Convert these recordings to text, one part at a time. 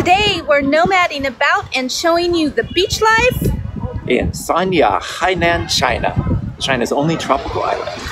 Today we're nomading about and showing you the beach life in Sanya, Hainan, China, China's only tropical island.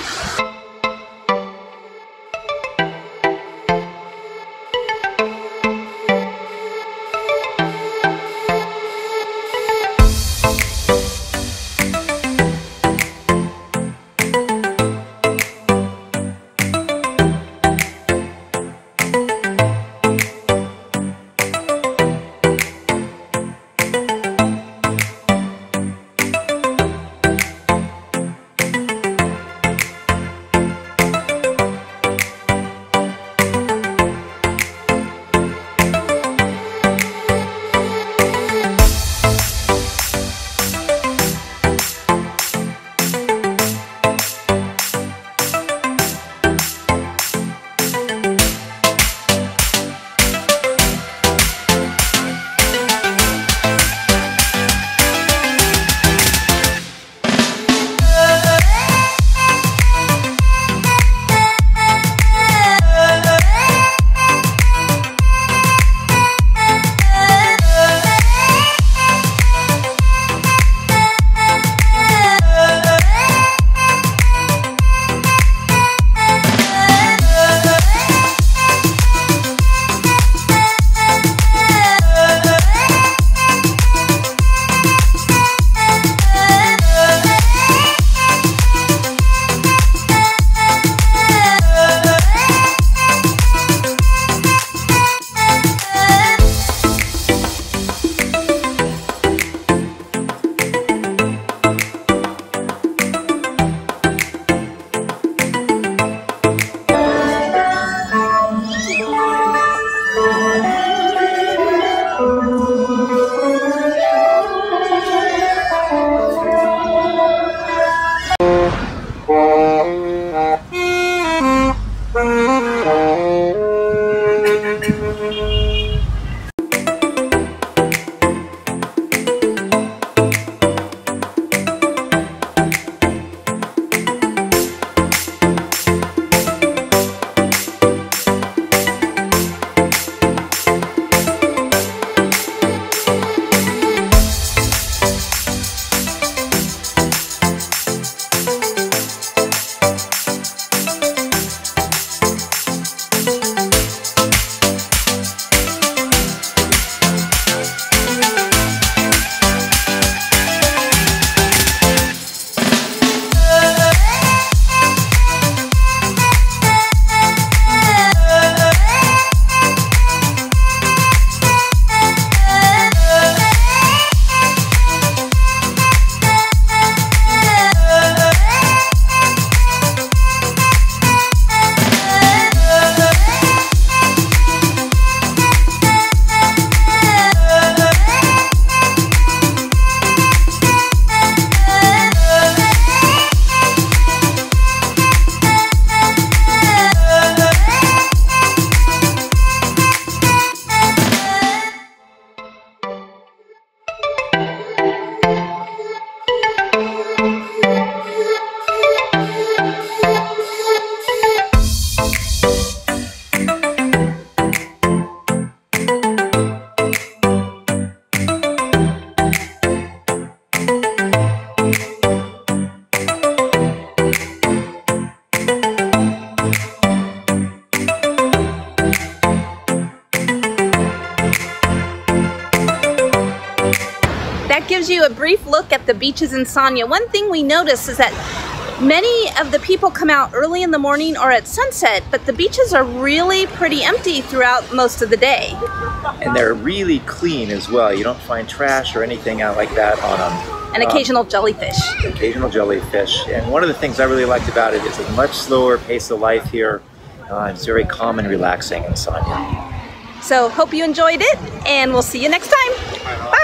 Gives you a brief look at the beaches in Sanya. One thing we notice is that many of the people come out early in the morning or at sunset, but the beaches are really pretty empty throughout most of the day. And they're really clean as well. You don't find trash or anything out like that on them. An occasional um, jellyfish. Occasional jellyfish. And one of the things I really liked about it is a much slower pace of life here. Uh, it's very calm and relaxing in Sanya. So hope you enjoyed it and we'll see you next time. Bye.